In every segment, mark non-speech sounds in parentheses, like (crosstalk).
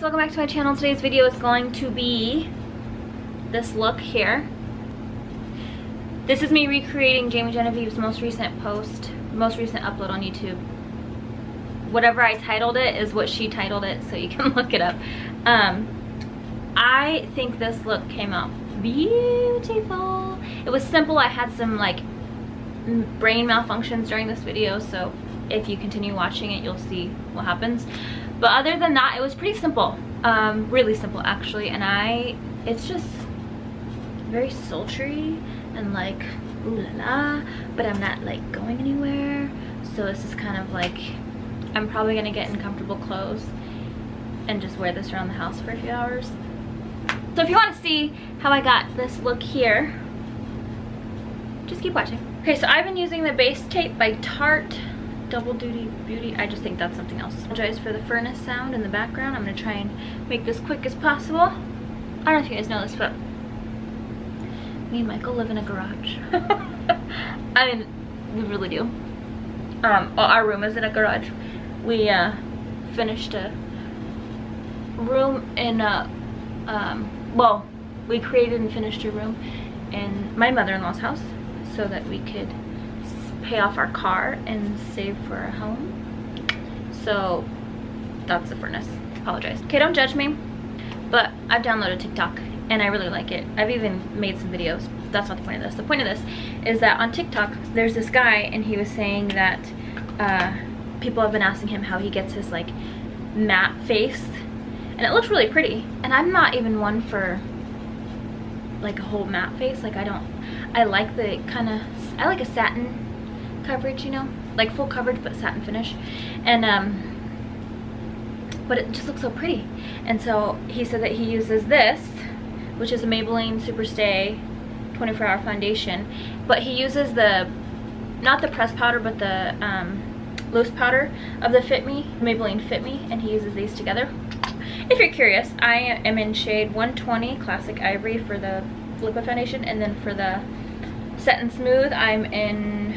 welcome back to my channel. Today's video is going to be this look here. This is me recreating Jamie Genevieve's most recent post, most recent upload on YouTube. Whatever I titled it is what she titled it, so you can (laughs) look it up. Um, I think this look came out beautiful. It was simple. I had some like brain malfunctions during this video, so if you continue watching it, you'll see what happens. But other than that, it was pretty simple. Um, really simple, actually. And I, it's just very sultry and like, ooh la la. But I'm not like going anywhere. So this is kind of like, I'm probably to get in comfortable clothes and just wear this around the house for a few hours. So if you want to see how I got this look here, just keep watching. Okay, so I've been using the Shape Tape by Tarte Double Duty Beauty. I just think that's something else. Apologize for the furnace sound in the background. I'm gonna try and make this quick as possible. I don't know if you guys know this, but me and Michael live in a garage. (laughs) I mean, we really do. Um, our room is in a garage. We uh, finished a room in a, um, well, we created and finished a room in my mother-in-law's house so that we could pay off our car and save for a home. So that's the furnace. Apologize. Okay, don't judge me, but I've downloaded TikTok and I really like it. I've even made some videos. That's not the point of this. The point of this is that on TikTok, there's this guy and he was saying that uh, people have been asking him how he gets his like matte face and it looks really pretty. And I'm not even one for like a whole matte face. Like I don't, I like the kind of, I like a satin coverage, you know? Like full coverage but satin finish. And um but it just looks so pretty. And so he said that he uses this, which is a Maybelline Superstay 24 hour foundation, but he uses the not the pressed powder but the um loose powder of the Fit Me, Maybelline Fit Me, and he uses these together. If you're curious, I am in shade 120 Classic Ivory for the liquid foundation, and then for the Set and Smooth, I'm in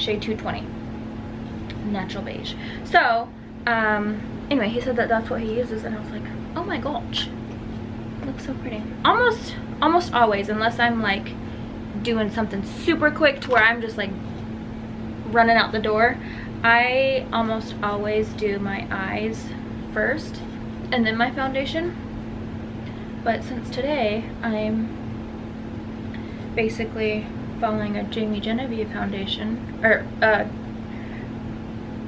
shade 220 natural beige. So um anyway he said that that's what he uses and i was like oh my gosh. Looks so pretty. Almost almost always unless i'm like doing something super quick to where i'm just like running out the door i almost always do my eyes first and then my foundation. But since today i'm basically following a Jamie Genevieve foundation or uh,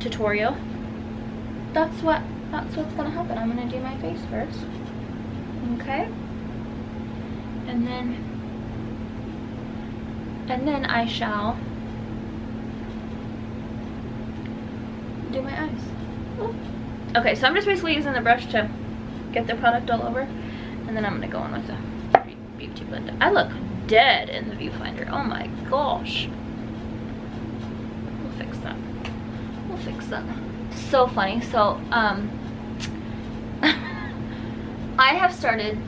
tutorial. That's what that's what's gonna happen. I'm gonna do my face first. Okay? And then and then I shall do my eyes. Okay so I'm just basically using the brush to get the product all over and then I'm gonna go in with the beauty blender. I look dead in the viewfinder. Oh my gosh. We'll fix that. We'll fix that. So funny. So, um, (laughs) I have started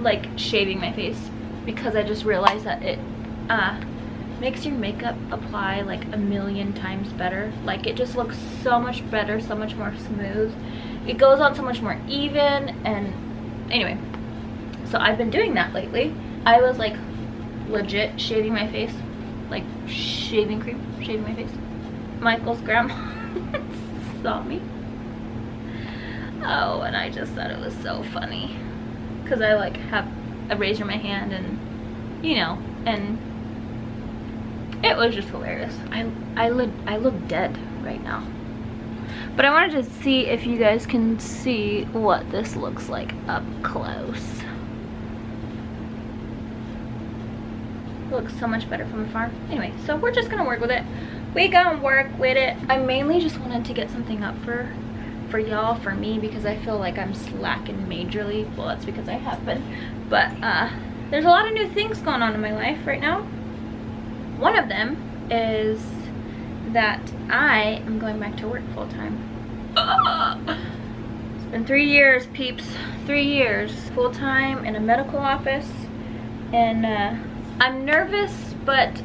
like shaving my face because I just realized that it uh, makes your makeup apply like a million times better. Like it just looks so much better, so much more smooth. It goes on so much more even and anyway. So I've been doing that lately. I was like legit shaving my face. Like shaving cream, shaving my face. Michael's grandma (laughs) saw me. Oh, and I just thought it was so funny. Because I like have a razor in my hand and, you know, and it was just hilarious. I, I, look, I look dead right now. But I wanted to see if you guys can see what this looks like up close. Looks so much better from afar. Anyway, so we're just gonna work with it. We gonna work with it. I mainly just wanted to get something up for for y'all, for me, because I feel like I'm slacking majorly. Well, that's because I have been. But uh, there's a lot of new things going on in my life right now. One of them is that I am going back to work full time. (gasps) It's been three years, peeps. Three years. Full time in a medical office. And uh, I'm nervous, but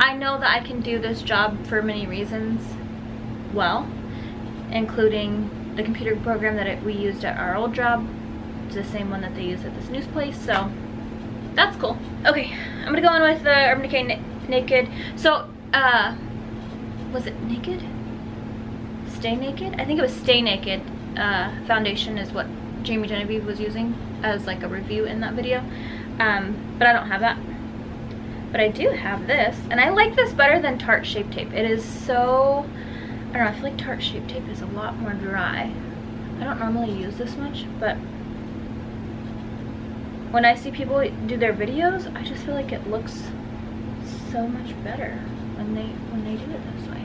I know that I can do this job for many reasons well, including the computer program that it, we used at our old job. It's the same one that they use at this news place, so that's cool. Okay, I'm gonna go in with the Urban Decay Na Naked. So, uh, was it Naked? Stay Naked? I think it was Stay Naked uh, foundation is what Jamie Genevieve was using as like a review in that video. Um, but I don't have that. But I do have this, and I like this better than Tarte Shape Tape. It is so, I don't know, I feel like Tarte Shape Tape is a lot more dry. I don't normally use this much, but when I see people do their videos, I just feel like it looks so much better when they when they do it this way.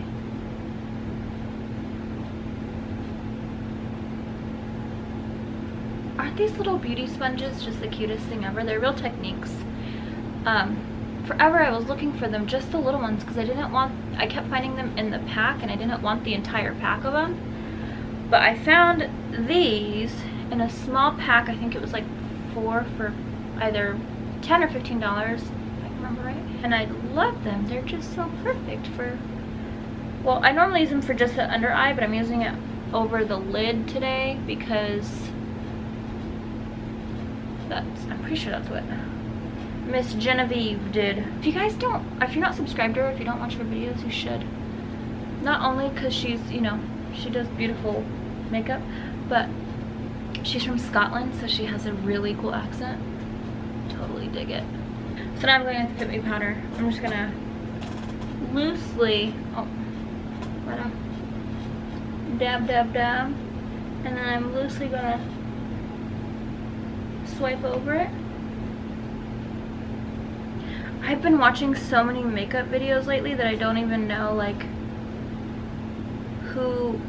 Aren't these little beauty sponges just the cutest thing ever? They're real techniques. Um, forever I was looking for them, just the little ones, because I didn't want, I kept finding them in the pack and I didn't want the entire pack of them. But I found these in a small pack, I think it was like four for either 10 or $15, if I remember right. And I love them, they're just so perfect for, well, I normally use them for just the under eye, but I'm using it over the lid today because that's, I'm pretty sure that's what Miss Genevieve did. If you guys don't, if you're not subscribed to her, if you don't watch her videos, you should. Not only because she's, you know, she does beautiful makeup, but she's from Scotland, so she has a really cool accent. Totally dig it. So now I'm going the Fit Me powder. I'm just gonna loosely, oh, what dab, dab, dab. And then I'm loosely gonna swipe over it. I've been watching so many makeup videos lately that I don't even know like who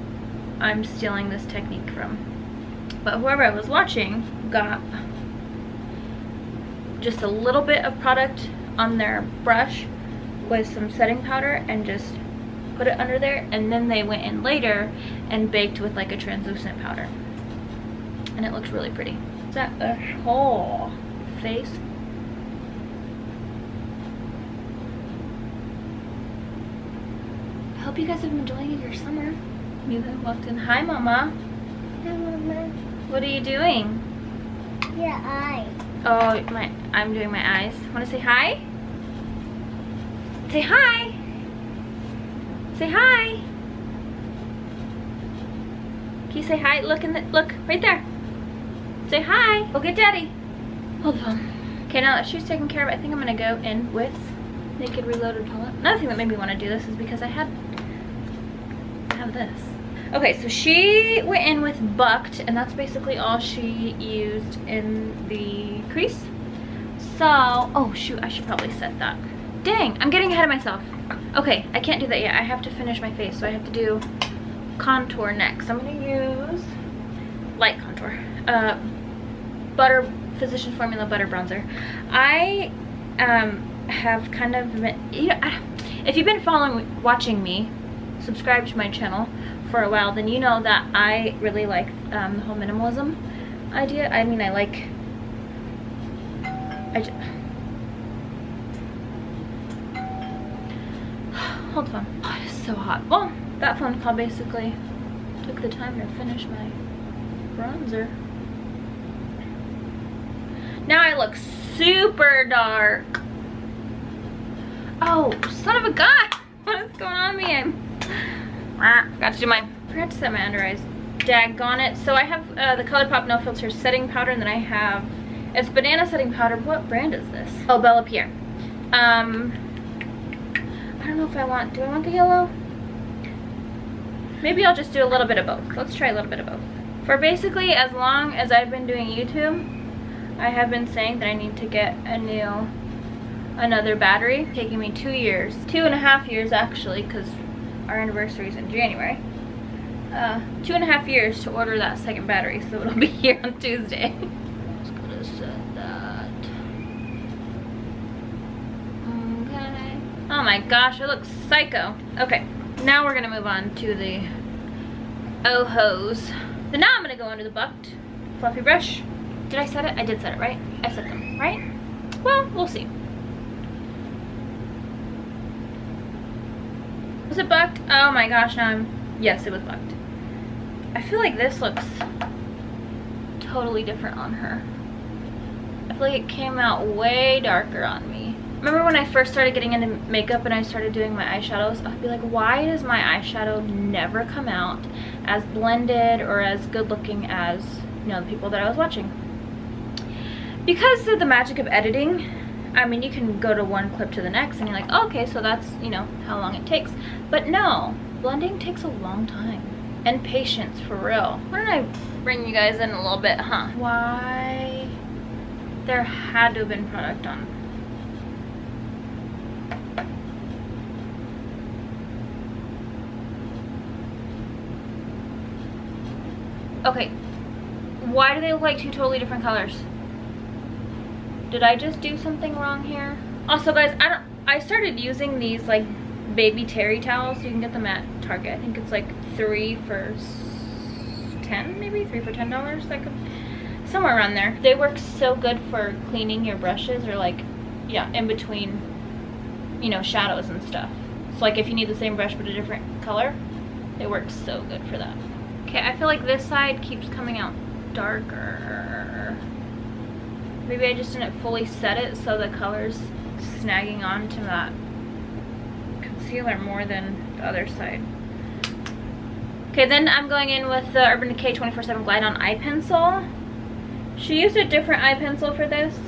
I'm stealing this technique from. But whoever I was watching got just a little bit of product on their brush with some setting powder and just put it under there and then they went in later and baked with like a translucent powder and it looks really pretty that a whole er face? I hope you guys have been enjoying your summer. You have walked in. Hi, Mama. Hi, Mama. What are you doing? Your eye. Oh, my! I'm doing my eyes. Want to say hi? Say hi. Say hi. Can you say hi? Look in the look right there. Say hi. Go get daddy. Hold on. Okay, now that she's taken care of, I think I'm gonna go in with Naked Reloaded palette. Another thing that made me want to do this is because I had I have this. Okay, so she went in with Bucked, and that's basically all she used in the crease. So, oh shoot, I should probably set that. Dang, I'm getting ahead of myself. Okay, I can't do that yet. I have to finish my face, so I have to do contour next. I'm gonna use light contour. Uh, butter physician formula butter bronzer. I um, have kind of been, you know if you've been following watching me subscribe to my channel for a while then you know that i really like um, the whole minimalism idea. I mean i like i just, (sighs) hold on oh, (sighs) it's so hot. Well that phone call basically took the time to finish my bronzer now I look super dark. Oh, son of a gun! (laughs) What is going on with me? I'm, forgot to do my, forgot to set my under eyes. Daggone it. So I have uh, the ColourPop No Filter setting powder and then I have, it's banana setting powder. What brand is this? Oh, Bella Pierre. Um, I don't know if I want, do I want the yellow? Maybe I'll just do a little bit of both. Let's try a little bit of both. For basically as long as I've been doing YouTube, I have been saying that I need to get a new, another battery. taking me two years, two and a half years actually, because our anniversary is in January. Uh, two and a half years to order that second battery, so it'll be (laughs) here on Tuesday. Just gonna set that. Okay. Oh my gosh, it looks psycho. Okay, now we're gonna move on to the Ohos. So now I'm gonna go under the bucked fluffy brush did I set it? I did set it, right? I set them, right? Well, we'll see. Was it bucked? Oh my gosh, now I'm, yes, it was bucked. I feel like this looks totally different on her. I feel like it came out way darker on me. Remember when I first started getting into makeup and I started doing my eyeshadows, I'd be like, why does my eyeshadow never come out as blended or as good looking as, you know, the people that I was watching? Because of the magic of editing, I mean, you can go to one clip to the next and you're like, oh, okay, so that's, you know, how long it takes. But no, blending takes a long time. And patience, for real. Why don't I bring you guys in a little bit, huh? Why? There had to have been product on. Okay, why do they look like two totally different colors? Did I just do something wrong here? Also guys, I don't I started using these like baby terry towels. You can get them at Target. I think it's like three for 10 maybe? Three for ten dollars. Like somewhere around there. They work so good for cleaning your brushes or like yeah, in between you know, shadows and stuff. So like if you need the same brush but a different color, they work so good for that. Okay, I feel like this side keeps coming out darker. Maybe I just didn't fully set it so the color's snagging onto that concealer more than the other side. Okay, then I'm going in with the Urban Decay 24-7 Glide On Eye Pencil. She used a different eye pencil for this.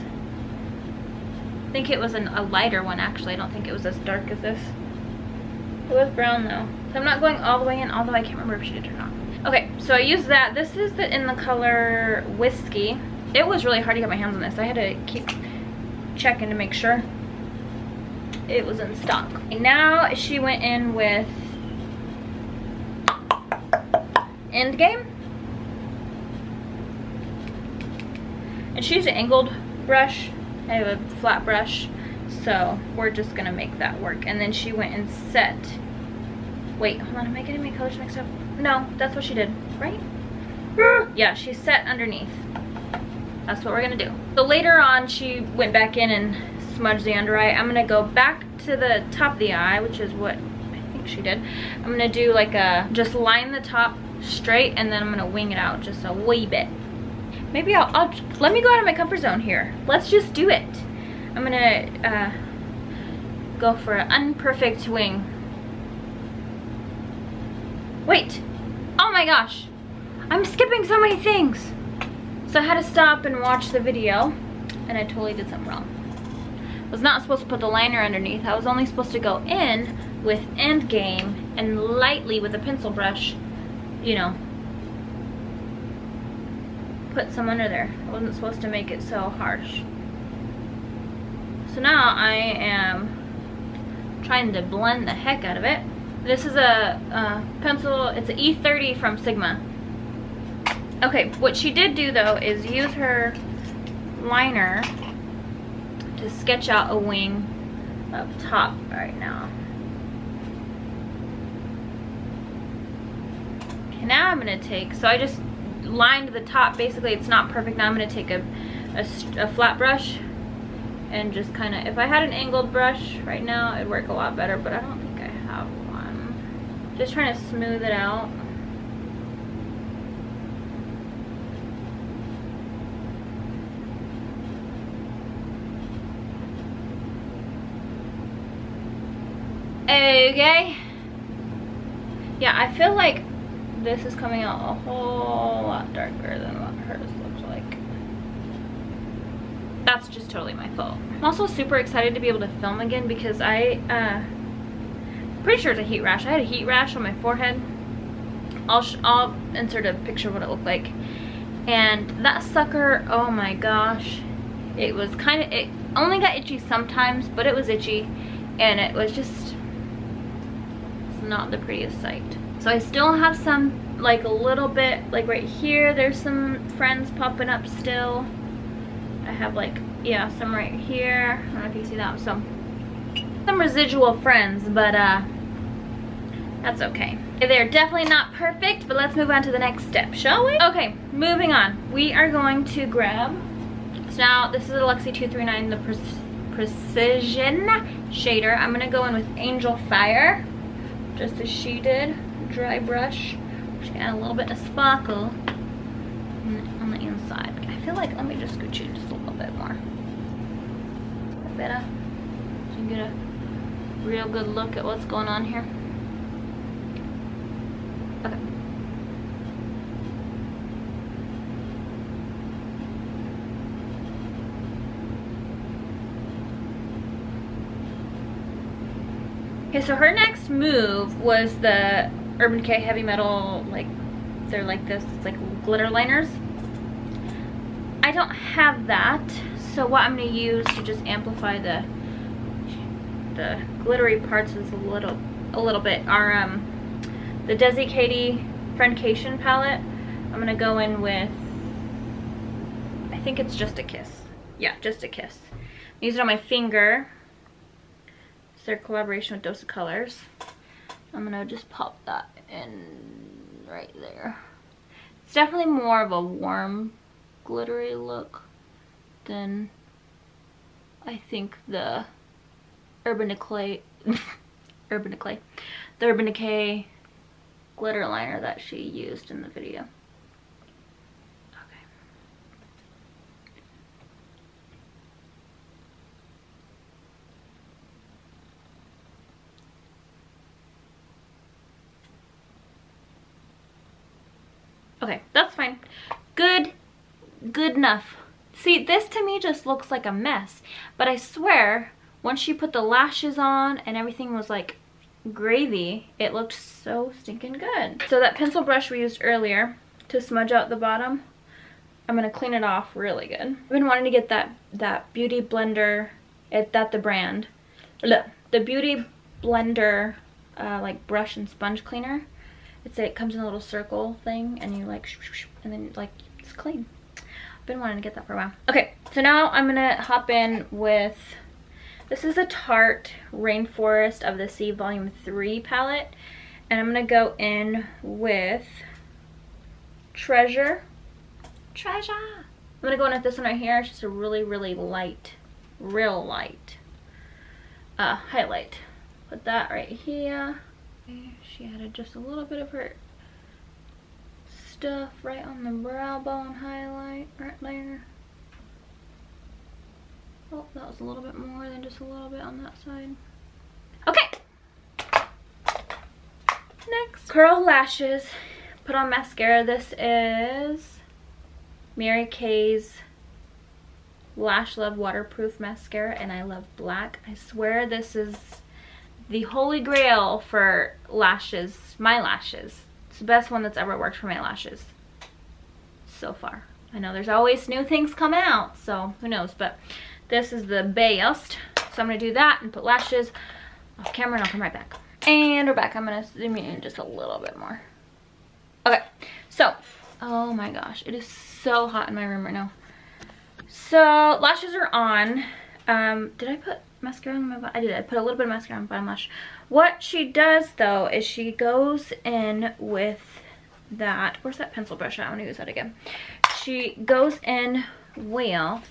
I think it was an, a lighter one actually. I don't think it was as dark as this. It was brown though. So I'm not going all the way in, although I can't remember if she did or not. Okay, so I used that. This is the, in the color Whiskey it was really hard to get my hands on this. I had to keep checking to make sure it was in stock. And Now she went in with Endgame. And she used an angled brush. I have a flat brush. So we're just gonna make that work. And then she went and set. Wait, hold on, am I getting my colors mixed up? No, that's what she did, right? Yeah, she set underneath. That's what we're gonna do. So later on, she went back in and smudged the under eye. I'm gonna go back to the top of the eye, which is what I think she did. I'm gonna do like a, just line the top straight and then I'm gonna wing it out just a wee bit. Maybe I'll, I'll let me go out of my comfort zone here. Let's just do it. I'm gonna uh, go for an unperfect wing. Wait, oh my gosh. I'm skipping so many things. So I had to stop and watch the video and I totally did something wrong. I was not supposed to put the liner underneath. I was only supposed to go in with Endgame and lightly with a pencil brush, you know, put some under there. I wasn't supposed to make it so harsh. So now I am trying to blend the heck out of it. This is a, a pencil, it's an E30 from Sigma. Okay, what she did do though is use her liner to sketch out a wing up top right now. Now I'm gonna take, so I just lined the top, basically it's not perfect, now I'm gonna take a, a, a flat brush and just kind of, if I had an angled brush right now, it'd work a lot better, but I don't think I have one. Just trying to smooth it out. Okay. Yeah, I feel like this is coming out a whole lot darker than what hers looks like. That's just totally my fault. I'm also super excited to be able to film again because I, uh, pretty sure it's a heat rash. I had a heat rash on my forehead. I'll, I'll insert a picture of what it looked like. And that sucker, oh my gosh. It was kind of, it only got itchy sometimes, but it was itchy. And it was just not the prettiest sight. So I still have some, like a little bit, like right here, there's some friends popping up still. I have like, yeah, some right here. I don't know if you see that. So, some residual friends, but uh, that's okay. They're definitely not perfect, but let's move on to the next step, shall we? Okay, moving on. We are going to grab, so now this is a Luxie 239, the Pre Precision Shader. I'm gonna go in with Angel Fire just as she did. Dry brush Just add a little bit of sparkle on the inside. I feel like, let me just scooch it just a little bit more. Better. So you can get a real good look at what's going on here. So her next move was the Urban Decay Heavy Metal, like, they're like this, it's like glitter liners. I don't have that, so what I'm gonna use to just amplify the the glittery parts is a little a little bit are um the Desi Katy Friendcation palette. I'm gonna go in with I think it's just a kiss. Yeah, just a kiss. Use it on my finger it's their collaboration with Dose of Colors. I'm gonna just pop that in right there. It's definitely more of a warm, glittery look than I think the Urban Decay, (laughs) Urban Decay, the Urban Decay glitter liner that she used in the video. Okay, that's fine. Good, good enough. See, this to me just looks like a mess. But I swear, once she put the lashes on and everything was like gravy, it looked so stinking good. So that pencil brush we used earlier to smudge out the bottom, I'm gonna clean it off really good. I've been wanting to get that, that Beauty Blender, it, that the brand, the Beauty Blender uh, like brush and sponge cleaner. It's it comes in a little circle thing and you like, and then like it's clean. I've been wanting to get that for a while. Okay, so now I'm gonna hop in with, this is a Tarte Rainforest of the Sea Volume 3 palette. And I'm gonna go in with Treasure. Treasure! I'm gonna go in with this one right here. It's just a really, really light, real light uh, highlight. Put that right here. She added just a little bit of her stuff right on the brow bone highlight right there. Oh, that was a little bit more than just a little bit on that side. Okay. Next, curl lashes. Put on mascara. This is Mary Kay's Lash Love Waterproof Mascara, and I love black. I swear this is the holy grail for lashes, my lashes. It's the best one that's ever worked for my lashes so far. I know there's always new things coming out, so who knows, but this is the best. So I'm gonna do that and put lashes off camera and I'll come right back. And we're back. I'm gonna zoom in just a little bit more. Okay, so, oh my gosh, it is so hot in my room right now. So lashes are on. Um, did I put mascara on my bottom? I did. I put a little bit of mascara on bottom lash. What she does though is she goes in with that. Where's that pencil brush? I want to use that again. She goes in with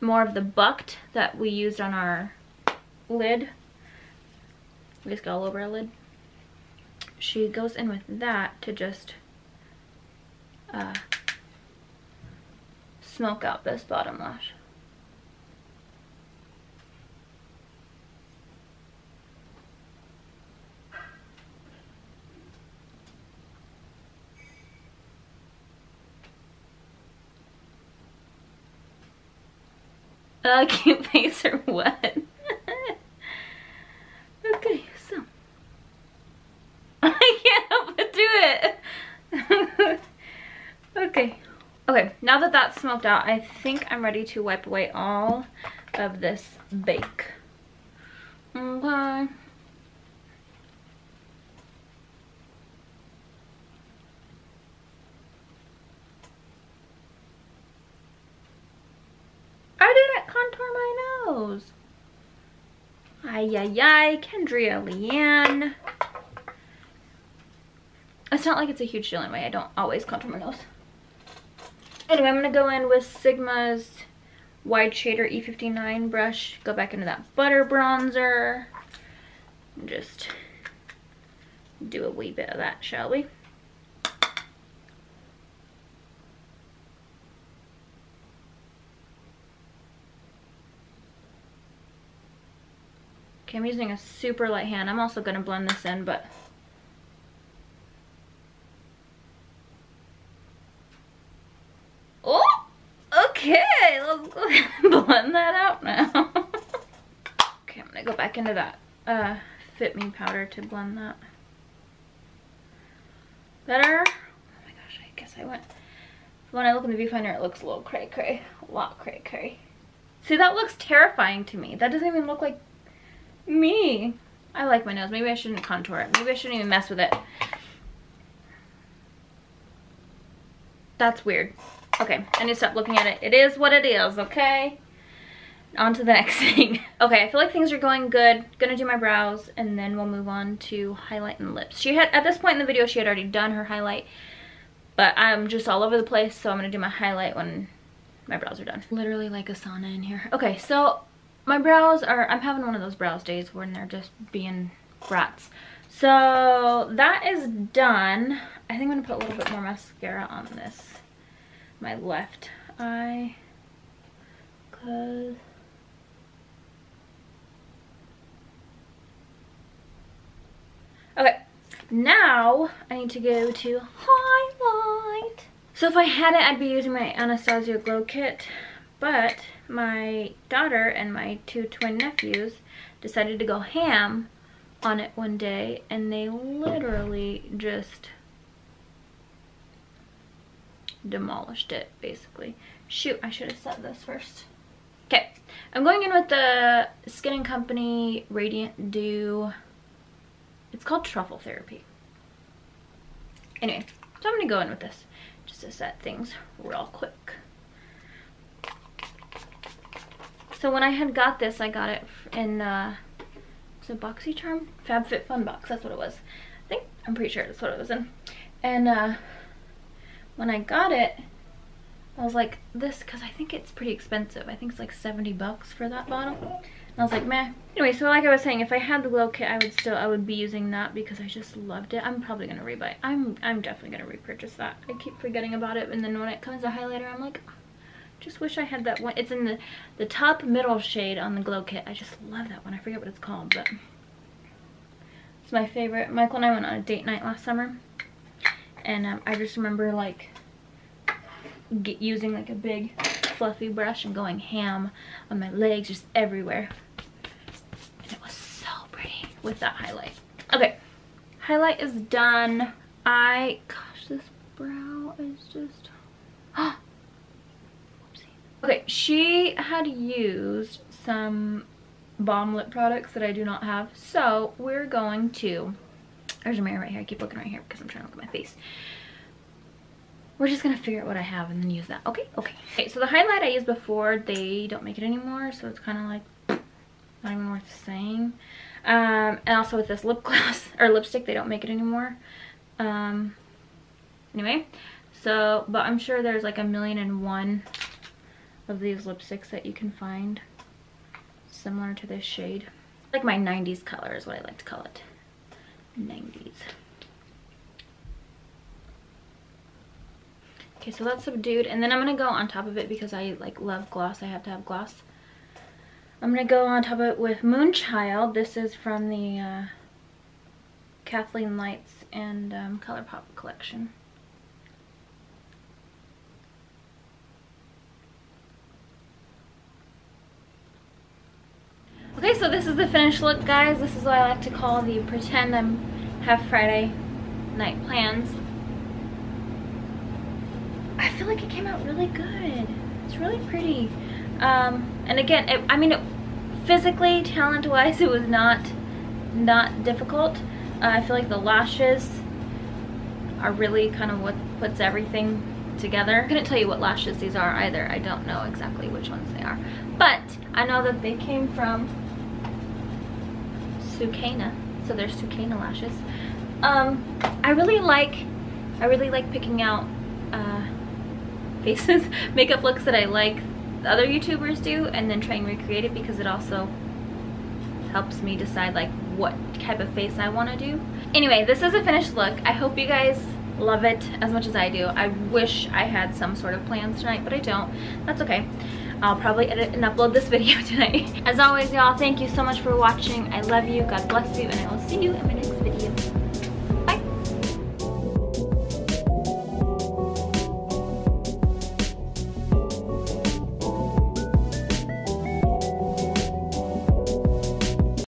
more of the bucked that we used on our lid. We just got all over our lid. She goes in with that to just uh, smoke out this bottom lash. Uh, cute face or what? (laughs) okay, so. (laughs) I can't help but do it. (laughs) okay. Okay, now that that's smoked out, I think I'm ready to wipe away all of this bake. Okay. nose. Ay, ay, Kendria Leanne. It's not like it's a huge deal anyway. I don't always contour my nose. Anyway, I'm going to go in with Sigma's Wide Shader E59 brush. Go back into that butter bronzer. And just do a wee bit of that, shall we? Okay, I'm using a super light hand. I'm also going to blend this in, but... Oh! Okay, let's (laughs) blend that out now. (laughs) okay, I'm going to go back into that uh, Fit Me powder to blend that. Better? Oh my gosh, I guess I went... When I look in the viewfinder, it looks a little cray-cray. A lot cray-cray. See, that looks terrifying to me. That doesn't even look like me. I like my nose. Maybe I shouldn't contour it. Maybe I shouldn't even mess with it. That's weird. Okay, I need to stop looking at it. It is what it is, okay? On to the (laughs) next thing. okay, I feel like things are going good. Gonna do my brows, and then we'll move on to highlight and lips. She had, at this point in the video, she had already done her highlight, but I'm just all over the place, so I'm gonna do my highlight when my brows are done. Literally like a sauna in here. Okay, so my brows are, I'm having one of those brows days when they're just being brats. So that is done. I think I'm gonna put a little bit more mascara on this, my left eye, cause Okay, now I need to go to highlight. So if I had it, I'd be using my Anastasia Glow Kit, but my daughter and my two twin nephews decided to go ham on it one day and they literally just demolished it basically. Shoot, I should have said this first. Okay, I'm going in with the Skin & Company Radiant Dew. It's called Truffle Therapy. Anyway, so I'm going to go in with this just to set things real quick. So when I had got this, I got it in, uh, was it BoxyCharm? FabFitFun box, that's what it was. I think, I'm pretty sure that's what it was in. And uh, when I got it, I was like, this, because I think it's pretty expensive. I think it's like 70 bucks for that bottle. And I was like, meh. Anyway, so like I was saying, if I had the glow kit, I would still, I would be using that because I just loved it. I'm probably going to rebuy I'm, I'm definitely going to repurchase that. I keep forgetting about it. And then when it comes to highlighter, I'm like, just wish I had that one. It's in the, the top middle shade on the Glow Kit. I just love that one. I forget what it's called, but it's my favorite. Michael and I went on a date night last summer. And um, I just remember like get, using like a big fluffy brush and going ham on my legs just everywhere. And it was so pretty with that highlight. Okay, highlight is done. I, gosh, this brow is just, Okay, she had used some balm lip products that I do not have. So we're going to, there's a mirror right here. I keep looking right here because I'm trying to look at my face. We're just going to figure out what I have and then use that. Okay, okay. Okay, so the highlight I used before, they don't make it anymore. So it's kind of like not even worth saying. Um, and also with this lip gloss (laughs) or lipstick, they don't make it anymore. Um, anyway, so, but I'm sure there's like a million and one of these lipsticks that you can find similar to this shade. Like my 90s color is what I like to call it. 90s. Okay, so that's subdued. And then I'm going to go on top of it because I like love gloss. I have to have gloss. I'm going to go on top of it with Moonchild. This is from the uh, Kathleen Lights and um, ColourPop collection. Okay, so this is the finished look, guys. This is what I like to call the pretend I'm have Friday night plans. I feel like it came out really good. It's really pretty. Um, and again, it, I mean, it, physically, talent-wise, (laughs) it was not not difficult. Uh, I feel like the lashes are really kind of what puts everything together. I couldn't tell you what lashes these are either. I don't know exactly which ones they are. But I know that they came from Sucana. So there's Sucana lashes. Um, I really like, I really like picking out uh, faces, (laughs) makeup looks that I like other YouTubers do and then try and recreate it because it also helps me decide like what type of face I want to do. Anyway, this is a finished look. I hope you guys love it as much as I do. I wish I had some sort of plans tonight, but I don't. That's okay. I'll probably edit and upload this video (laughs) tonight. As always, y'all, thank you so much for watching. I love you. God bless you, and I will see you in my next video.